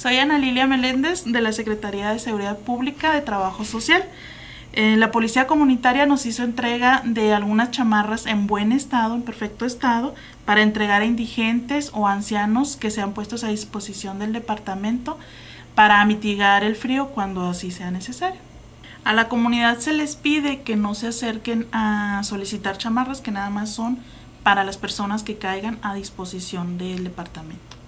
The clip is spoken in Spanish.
Soy Ana Lilia Meléndez de la Secretaría de Seguridad Pública de Trabajo Social. Eh, la Policía Comunitaria nos hizo entrega de algunas chamarras en buen estado, en perfecto estado, para entregar a indigentes o ancianos que sean puestos a disposición del departamento para mitigar el frío cuando así sea necesario. A la comunidad se les pide que no se acerquen a solicitar chamarras que nada más son para las personas que caigan a disposición del departamento.